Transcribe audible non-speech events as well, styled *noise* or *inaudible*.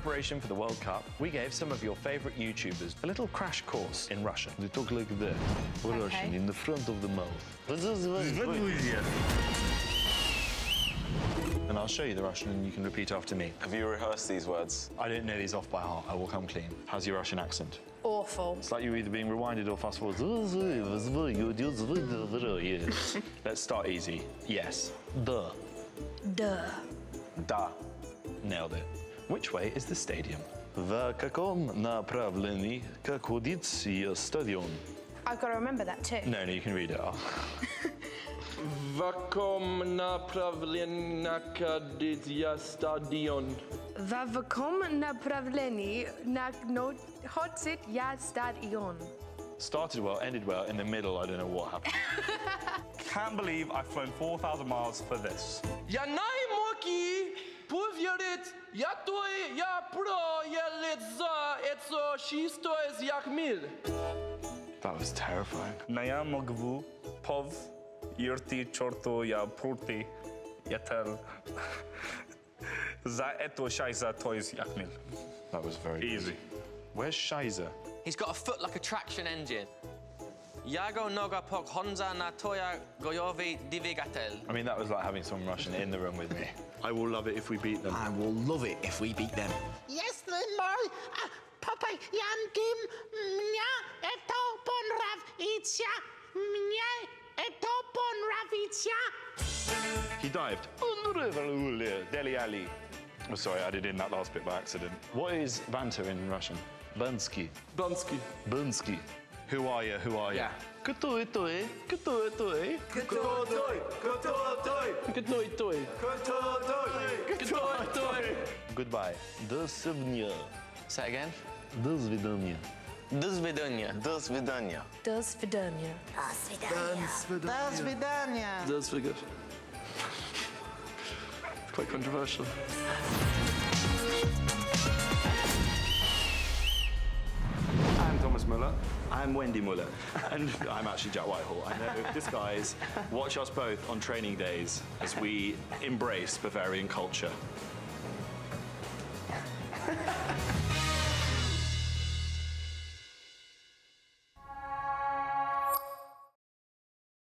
preparation for the World Cup, we gave some of your favourite YouTubers a little crash course in Russian. They talk like that. Russian in the front of the mouth. And I'll show you the Russian and you can repeat after me. Have you rehearsed these words? I don't know these off by heart. I will come clean. How's your Russian accent? Awful. It's like you're either being rewinded or fast forward. Let's start easy. Yes. Duh. Duh. Da. Nailed it. Which way is the stadium? В каком направлении находится стадион? I've got to remember that too. No, no, you can read it. Oh. В каком направлении находится стадион? В каком направлении находится стадион? Started well, ended well. In the middle, I don't know what happened. *laughs* Can't believe I've flown 4,000 miles for this. Я не могу that was terrifying. Naya mogvu pov irti čorto ya purti yatel za eto shiza toys jak mil. That was very easy. Where's Shiza? He's got a foot like a traction engine. Yago noga pok Honza na toya divigatel. I mean, that was like having someone Russian in the room with me. I will love it if we beat them. I will love it if we beat them. Jestli mój a, papa Jankim mnie to ponrawicia, mnie to ponrawicia. He dived. Dele Alli. Oh, sorry, I did in that last bit by accident. What is Vanta in Russian? Banski. Banski. Banski. Who are you? Who are you? Yeah. Кто это? э? Кто это? э? Goodbye. До свидания. Say it again. До свидания. До свидания. До свидания. До свидания. Do swidania That's very good. Quite controversial. I'm Wendy Muller. And I'm actually Jack Whitehall. I know this guy's watch us both on training days as we embrace Bavarian culture.